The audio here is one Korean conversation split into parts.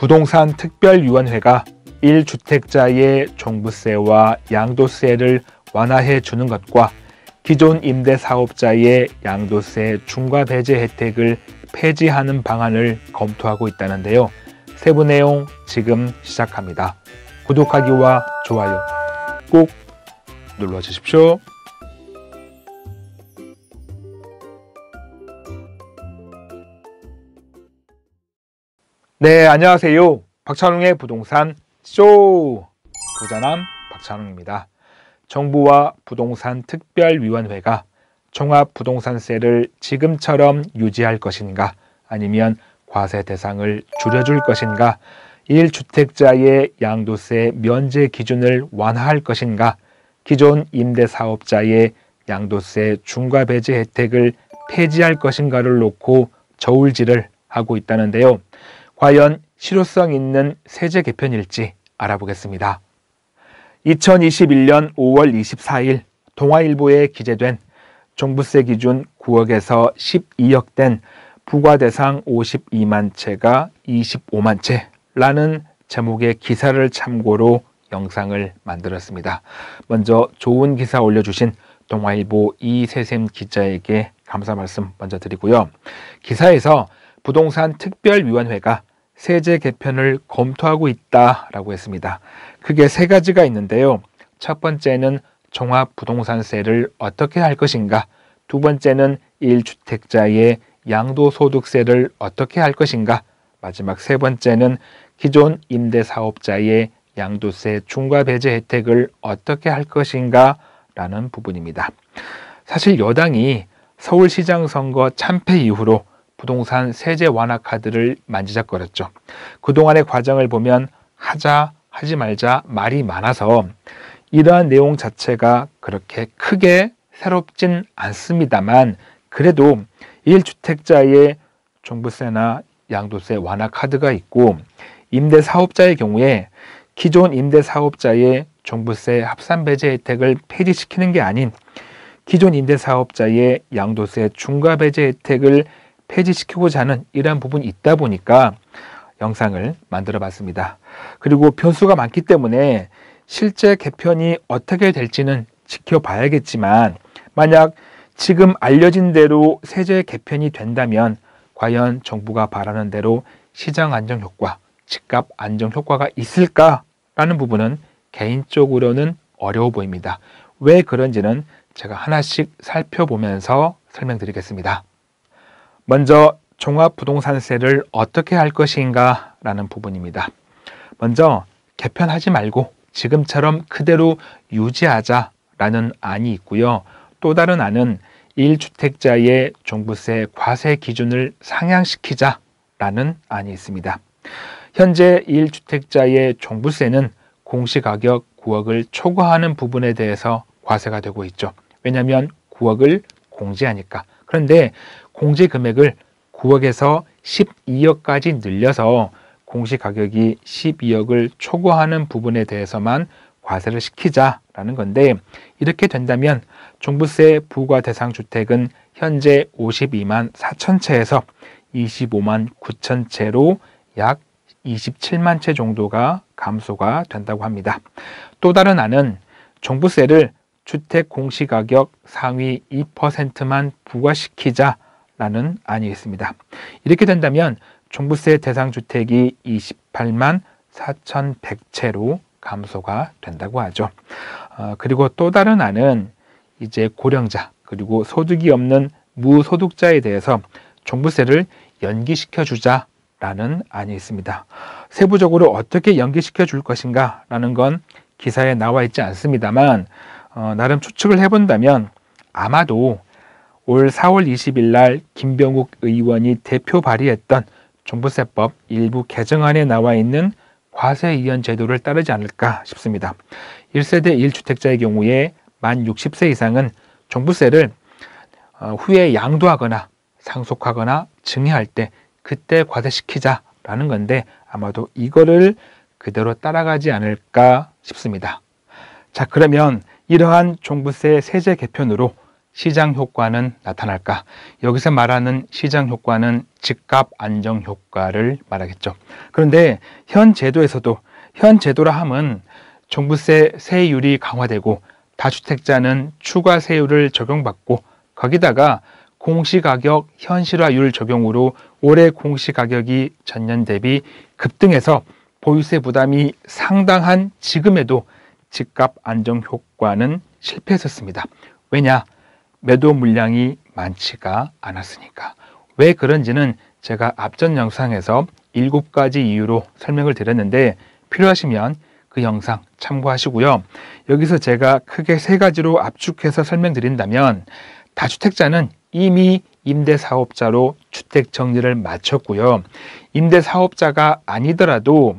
부동산 특별위원회가 1주택자의 종부세와 양도세를 완화해 주는 것과 기존 임대사업자의 양도세 중과 배제 혜택을 폐지하는 방안을 검토하고 있다는데요. 세부 내용 지금 시작합니다. 구독하기와 좋아요 꼭 눌러주십시오. 네, 안녕하세요. 박찬웅의 부동산 쇼! 부자남 박찬웅입니다. 정부와 부동산 특별위원회가 종합부동산세를 지금처럼 유지할 것인가 아니면 과세 대상을 줄여줄 것인가 1주택자의 양도세 면제 기준을 완화할 것인가 기존 임대사업자의 양도세 중과 배제 혜택을 폐지할 것인가를 놓고 저울질을 하고 있다는데요. 과연 실효성 있는 세제 개편일지 알아보겠습니다. 2021년 5월 24일 동아일보에 기재된 종부세 기준 9억에서 12억 된 부과 대상 52만 채가 25만 채라는 제목의 기사를 참고로 영상을 만들었습니다. 먼저 좋은 기사 올려주신 동아일보 이세샘 기자에게 감사 말씀 먼저 드리고요. 기사에서 부동산 특별위원회가 세제 개편을 검토하고 있다라고 했습니다. 크게 세 가지가 있는데요. 첫 번째는 종합부동산세를 어떻게 할 것인가? 두 번째는 1주택자의 양도소득세를 어떻게 할 것인가? 마지막 세 번째는 기존 임대사업자의 양도세 중과 배제 혜택을 어떻게 할 것인가? 라는 부분입니다. 사실 여당이 서울시장 선거 참패 이후로 부동산 세제 완화 카드를 만지작거렸죠. 그동안의 과정을 보면 하자, 하지 말자 말이 많아서 이러한 내용 자체가 그렇게 크게 새롭진 않습니다만 그래도 1주택자의 종부세나 양도세 완화 카드가 있고 임대 사업자의 경우에 기존 임대 사업자의 종부세 합산 배제 혜택을 폐지시키는 게 아닌 기존 임대 사업자의 양도세 중과 배제 혜택을 폐지시키고자 하는 이러한 부분이 있다 보니까 영상을 만들어 봤습니다. 그리고 변수가 많기 때문에 실제 개편이 어떻게 될지는 지켜봐야겠지만 만약 지금 알려진 대로 세제 개편이 된다면 과연 정부가 바라는 대로 시장 안정 효과, 집값 안정 효과가 있을까라는 부분은 개인적으로는 어려워 보입니다. 왜 그런지는 제가 하나씩 살펴보면서 설명드리겠습니다. 먼저 종합부동산세를 어떻게 할 것인가 라는 부분입니다. 먼저 개편하지 말고 지금처럼 그대로 유지하자 라는 안이 있고요. 또 다른 안은 1주택자의 종부세 과세 기준을 상향시키자 라는 안이 있습니다. 현재 1주택자의 종부세는 공시가격 9억을 초과하는 부분에 대해서 과세가 되고 있죠. 왜냐하면 9억을 공제하니까. 그런데 공제 금액을 9억에서 12억까지 늘려서 공시 가격이 12억을 초과하는 부분에 대해서만 과세를 시키자라는 건데 이렇게 된다면 종부세 부과 대상 주택은 현재 52만 4천 채에서 25만 9천 채로 약 27만 채 정도가 감소가 된다고 합니다. 또 다른 안은 종부세를 주택 공시가격 상위 2%만 부과시키자 라는 안이 있습니다. 이렇게 된다면 종부세 대상 주택이 28만 4,100채로 감소가 된다고 하죠. 어, 그리고 또 다른 안은 이제 고령자 그리고 소득이 없는 무소득자에 대해서 종부세를 연기시켜 주자라는 안이 있습니다. 세부적으로 어떻게 연기시켜 줄 것인가 라는 건 기사에 나와 있지 않습니다만 어, 나름 추측을 해본다면 아마도 올 4월 20일 날 김병욱 의원이 대표 발의했던 종부세법 일부 개정안에 나와 있는 과세 이연 제도를 따르지 않을까 싶습니다. 1세대 1주택자의 경우에 만 60세 이상은 종부세를 어, 후에 양도하거나 상속하거나 증여할 때 그때 과세시키자라는 건데 아마도 이거를 그대로 따라가지 않을까 싶습니다. 자, 그러면 이러한 종부세 세제 개편으로 시장 효과는 나타날까? 여기서 말하는 시장 효과는 집값 안정 효과를 말하겠죠. 그런데 현 제도에서도 현 제도라 함은 종부세 세율이 강화되고 다주택자는 추가 세율을 적용받고 거기다가 공시가격 현실화율 적용으로 올해 공시가격이 전년 대비 급등해서 보유세 부담이 상당한 지금에도 집값 안정 효과는 실패했었습니다. 왜냐? 매도 물량이 많지가 않았으니까. 왜 그런지는 제가 앞전 영상에서 일곱 가지 이유로 설명을 드렸는데 필요하시면 그 영상 참고하시고요. 여기서 제가 크게 세 가지로 압축해서 설명드린다면 다주택자는 이미 임대사업자로 주택 정리를 마쳤고요. 임대사업자가 아니더라도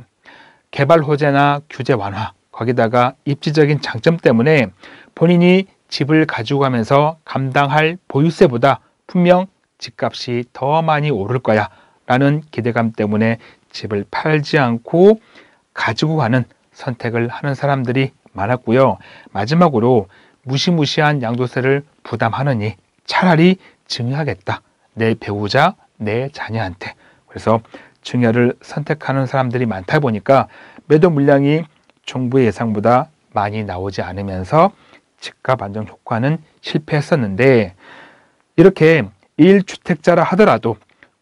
개발 호재나 규제 완화, 거기다가 입지적인 장점 때문에 본인이 집을 가지고 가면서 감당할 보유세보다 분명 집값이 더 많이 오를 거야 라는 기대감 때문에 집을 팔지 않고 가지고 가는 선택을 하는 사람들이 많았고요. 마지막으로 무시무시한 양도세를 부담하느니 차라리 증여하겠다. 내 배우자, 내 자녀한테. 그래서 증여를 선택하는 사람들이 많다 보니까 매도 물량이 정부의 예상보다 많이 나오지 않으면서 집값 안정 효과는 실패했었는데 이렇게 1주택자라 하더라도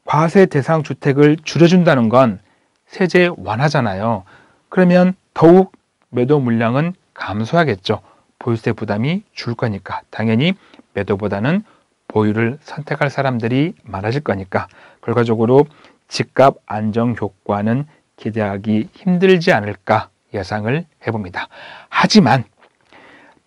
과세 대상 주택을 줄여준다는 건 세제 완화잖아요. 그러면 더욱 매도 물량은 감소하겠죠. 보유세 부담이 줄 거니까 당연히 매도보다는 보유를 선택할 사람들이 많아질 거니까 결과적으로 집값 안정 효과는 기대하기 힘들지 않을까 예상을 해봅니다. 하지만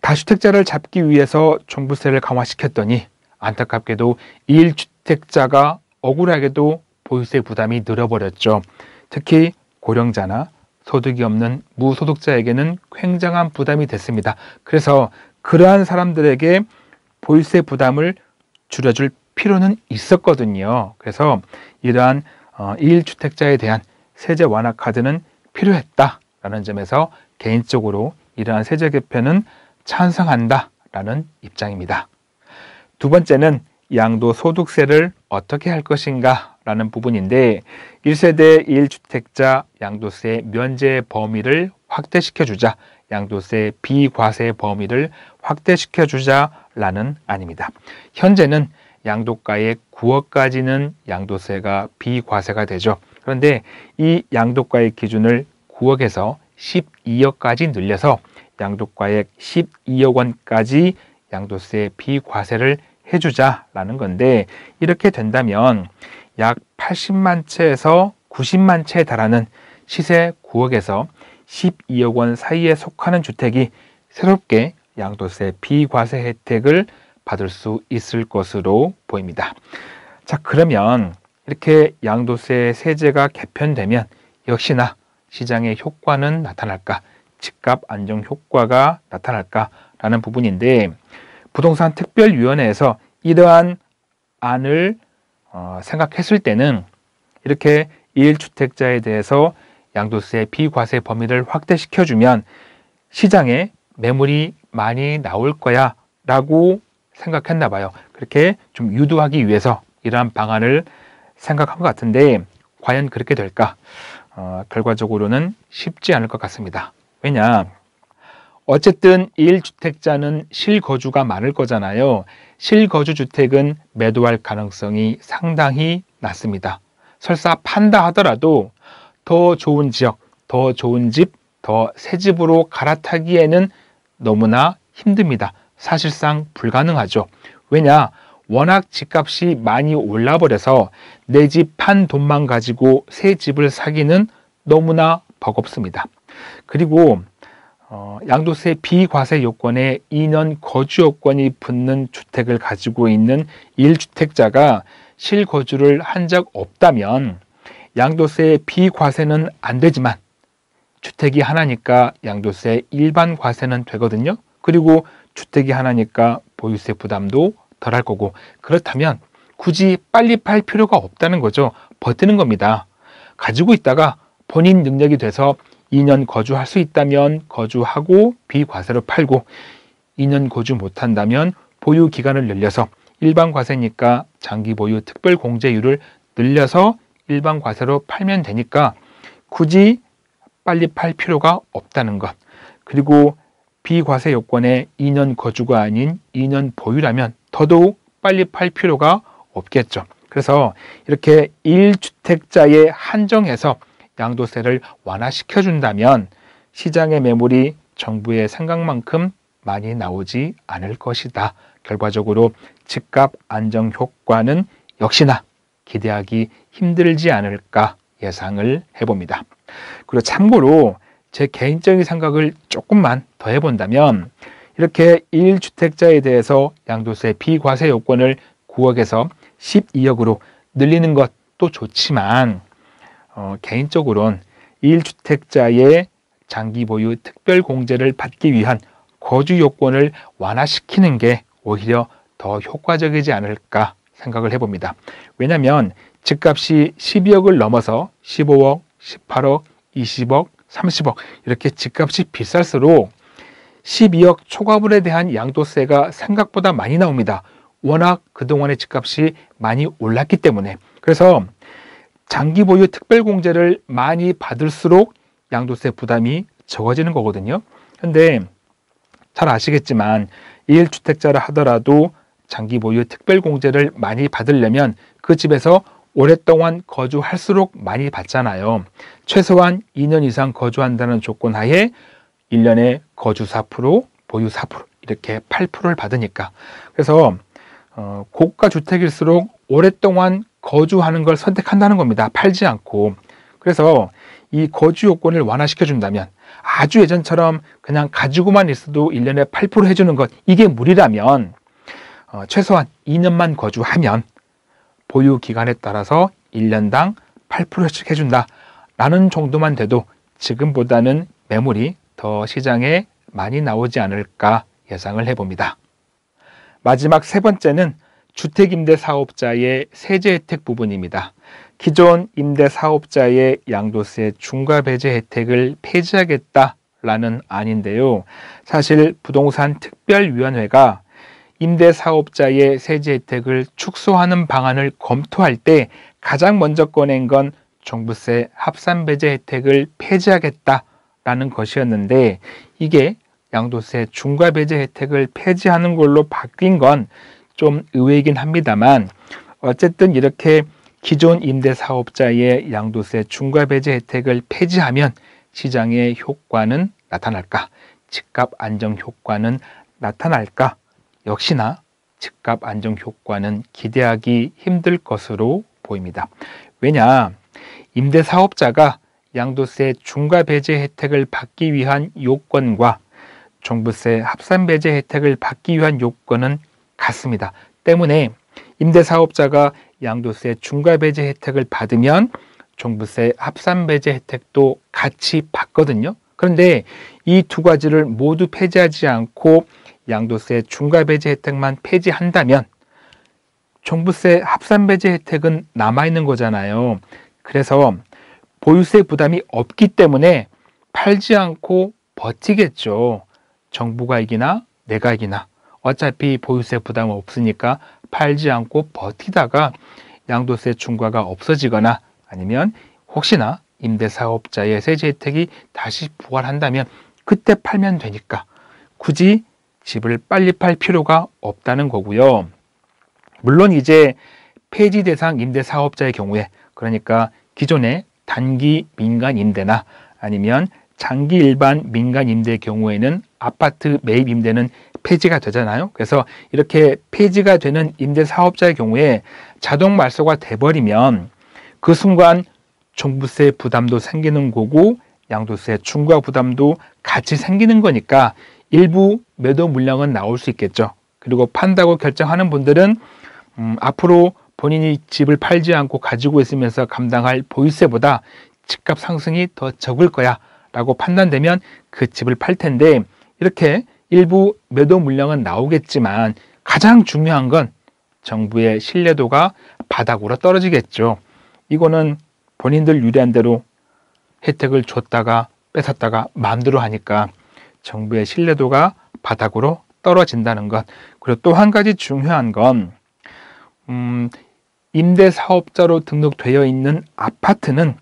다주택자를 잡기 위해서 종부세를 강화시켰더니 안타깝게도 1주택자가 억울하게도 보유세 부담이 늘어버렸죠. 특히 고령자나 소득이 없는 무소득자에게는 굉장한 부담이 됐습니다. 그래서 그러한 사람들에게 보유세 부담을 줄여줄 필요는 있었거든요. 그래서 이러한 1주택자에 어, 대한 세제 완화 카드는 필요했다라는 점에서 개인적으로 이러한 세제 개편은 찬성한다 라는 입장입니다. 두 번째는 양도 소득세를 어떻게 할 것인가 라는 부분인데 1세대 1주택자 양도세 면제 범위를 확대시켜 주자 양도세 비과세 범위를 확대시켜 주자라는 아닙니다. 현재는 양도가의 9억까지는 양도세가 비과세가 되죠. 그런데 이 양도가의 기준을 9억에서 12억까지 늘려서 양도가액 12억 원까지 양도세 비과세를 해주자라는 건데 이렇게 된다면 약 80만 채에서 90만 채에 달하는 시세 9억에서 12억 원 사이에 속하는 주택이 새롭게 양도세 비과세 혜택을 받을 수 있을 것으로 보입니다. 자, 그러면 이렇게 양도세 세제가 개편되면 역시나 시장의 효과는 나타날까? 집값 안정 효과가 나타날까라는 부분인데 부동산 특별위원회에서 이러한 안을 어, 생각했을 때는 이렇게 1주택자에 대해서 양도세 비과세 범위를 확대시켜주면 시장에 매물이 많이 나올 거야 라고 생각했나 봐요. 그렇게 좀 유도하기 위해서 이러한 방안을 생각한 것 같은데 과연 그렇게 될까? 어, 결과적으로는 쉽지 않을 것 같습니다. 왜냐? 어쨌든 1주택자는 실거주가 많을 거잖아요. 실거주 주택은 매도할 가능성이 상당히 낮습니다. 설사 판다 하더라도 더 좋은 지역, 더 좋은 집, 더 새 집으로 갈아타기에는 너무나 힘듭니다. 사실상 불가능하죠. 왜냐? 워낙 집값이 많이 올라버려서 내 집 판 돈만 가지고 새 집을 사기는 너무나 버겁습니다. 그리고 어, 양도세 비과세 요건에 2년 거주 요건이 붙는 주택을 가지고 있는 1주택자가 실거주를 한 적 없다면 양도세 비과세는 안 되지만 주택이 하나니까 양도세 일반 과세는 되거든요. 그리고 주택이 하나니까 보유세 부담도 덜할 거고 그렇다면 굳이 빨리 팔 필요가 없다는 거죠. 버티는 겁니다. 가지고 있다가 본인 능력이 돼서 2년 거주할 수 있다면 거주하고 비과세로 팔고 2년 거주 못한다면 보유 기간을 늘려서 일반 과세니까 장기 보유 특별 공제율을 늘려서 일반 과세로 팔면 되니까 굳이 빨리 팔 필요가 없다는 것. 그리고 비과세 요건에 2년 거주가 아닌 2년 보유라면 더더욱 빨리 팔 필요가 없겠죠. 그래서 이렇게 1주택자에 한정해서 양도세를 완화시켜 준다면 시장의 매물이 정부의 생각만큼 많이 나오지 않을 것이다. 결과적으로 집값 안정 효과는 역시나 기대하기 힘들지 않을까 예상을 해봅니다. 그리고 참고로 제 개인적인 생각을 조금만 더 해본다면 이렇게 1주택자에 대해서 양도세 비과세 요건을 9억에서 12억으로 늘리는 것도 좋지만 어, 개인적으로는 1주택자의 장기 보유 특별 공제를 받기 위한 거주 요건을 완화시키는 게 오히려 더 효과적이지 않을까 생각을 해봅니다. 왜냐하면 집값이 12억을 넘어서 15억, 18억, 20억, 30억 이렇게 집값이 비쌀수록 12억 초과분에 대한 양도세가 생각보다 많이 나옵니다. 워낙 그동안의 집값이 많이 올랐기 때문에 그래서 장기 보유 특별 공제를 많이 받을수록 양도세 부담이 적어지는 거거든요. 근데 잘 아시겠지만 1주택자를 하더라도 장기 보유 특별 공제를 많이 받으려면 그 집에서 오랫동안 거주할수록 많이 받잖아요. 최소한 2년 이상 거주한다는 조건 하에 1년에 거주 4%, 보유 4% 이렇게 8%를 받으니까. 그래서 어, 고가 주택일수록 오랫동안 거주하는 걸 선택한다는 겁니다. 팔지 않고. 그래서 이 거주 요건을 완화시켜 준다면 아주 예전처럼 그냥 가지고만 있어도 1년에 8% 해주는 것 이게 무리라면 어, 최소한 2년만 거주하면 보유 기간에 따라서 1년당 8%씩 해준다 라는 정도만 돼도 지금보다는 매물이 더 시장에 많이 나오지 않을까 예상을 해봅니다. 마지막 세 번째는 주택임대 사업자의 세제 혜택 부분입니다. 기존 임대 사업자의 양도세 중과 배제 혜택을 폐지하겠다라는 안인데요. 사실 부동산 특별위원회가 임대 사업자의 세제 혜택을 축소하는 방안을 검토할 때 가장 먼저 꺼낸 건 종부세 합산 배제 혜택을 폐지하겠다라는 것이었는데 이게 양도세 중과 배제 혜택을 폐지하는 걸로 바뀐 건 좀 의외이긴 합니다만 어쨌든 이렇게 기존 임대 사업자의 양도세 중과 배제 혜택을 폐지하면 시장의 효과는 나타날까? 집값 안정 효과는 나타날까? 역시나 집값 안정 효과는 기대하기 힘들 것으로 보입니다. 왜냐? 임대 사업자가 양도세 중과 배제 혜택을 받기 위한 요건과 종부세 합산 배제 혜택을 받기 위한 요건은 같습니다. 때문에 임대 사업자가 양도세 중과 배제 혜택을 받으면 종부세 합산 배제 혜택도 같이 받거든요. 그런데 이 두 가지를 모두 폐지하지 않고 양도세 중과 배제 혜택만 폐지한다면 종부세 합산 배제 혜택은 남아 있는 거잖아요. 그래서 보유세 부담이 없기 때문에 팔지 않고 버티겠죠. 정부가 이기나 내가 이기나 어차피 보유세 부담 없으니까 팔지 않고 버티다가 양도세 중과가 없어지거나 아니면 혹시나 임대사업자의 세제 혜택이 다시 부활한다면 그때 팔면 되니까 굳이 집을 빨리 팔 필요가 없다는 거고요. 물론 이제 폐지 대상 임대사업자의 경우에 그러니까 기존의 단기 민간 임대나 아니면 장기 일반 민간 임대의 경우에는 아파트 매입 임대는 폐지가 되잖아요. 그래서 이렇게 폐지가 되는 임대 사업자의 경우에 자동 말소가 돼버리면 그 순간 종부세 부담도 생기는 거고 양도세 중과 부담도 같이 생기는 거니까 일부 매도 물량은 나올 수 있겠죠. 그리고 판다고 결정하는 분들은 음, 앞으로 본인이 집을 팔지 않고 가지고 있으면서 감당할 보유세보다 집값 상승이 더 적을 거야 라고 판단되면 그 집을 팔 텐데 이렇게 일부 매도 물량은 나오겠지만 가장 중요한 건 정부의 신뢰도가 바닥으로 떨어지겠죠. 이거는 본인들 유리한 대로 혜택을 줬다가 뺏었다가 마음대로 하니까 정부의 신뢰도가 바닥으로 떨어진다는 것. 그리고 또 한 가지 중요한 건 음, 임대 사업자로 등록되어 있는 아파트는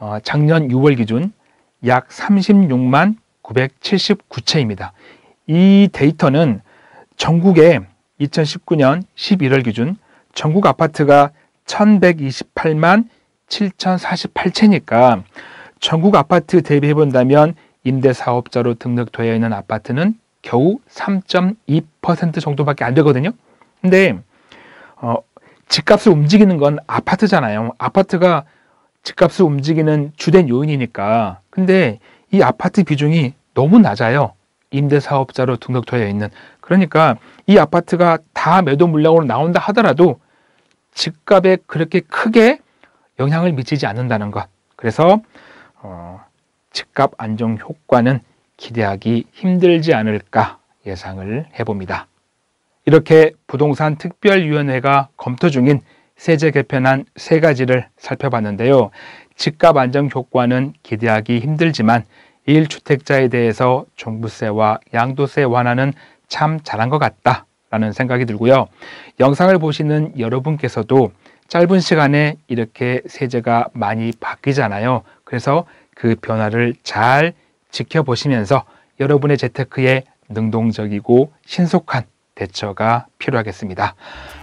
어, 작년 6월 기준 약 36만 979채입니다. 이 데이터는 전국에 2019년 11월 기준 전국 아파트가 1128만 7048채니까 전국 아파트 대비해 본다면 임대사업자로 등록되어 있는 아파트는 겨우 3.2% 정도밖에 안 되거든요. 근데 어, 집값을 움직이는 건 아파트잖아요. 아파트가 집값을 움직이는 주된 요인이니까. 근데 이 아파트 비중이 너무 낮아요. 임대사업자로 등록되어 있는. 그러니까 이 아파트가 다 매도 물량으로 나온다 하더라도 집값에 그렇게 크게 영향을 미치지 않는다는 것. 그래서 어, 집값 안정 효과는 기대하기 힘들지 않을까 예상을 해봅니다. 이렇게 부동산 특별위원회가 검토 중인 세제 개편안 세 가지를 살펴봤는데요. 집값 안정 효과는 기대하기 힘들지만 1주택자에 대해서 종부세와 양도세 완화는 참 잘한 것 같다 라는 생각이 들고요. 영상을 보시는 여러분께서도 짧은 시간에 이렇게 세제가 많이 바뀌잖아요. 그래서 그 변화를 잘 지켜보시면서 여러분의 재테크에 능동적이고 신속한 대처가 필요하겠습니다.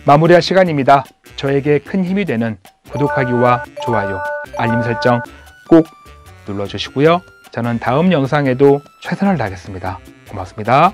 마무리할 시간입니다. 저에게 큰 힘이 되는 구독하기와 좋아요, 알림 설정 꼭 눌러주시고요. 저는 다음 영상에도 최선을 다하겠습니다. 고맙습니다.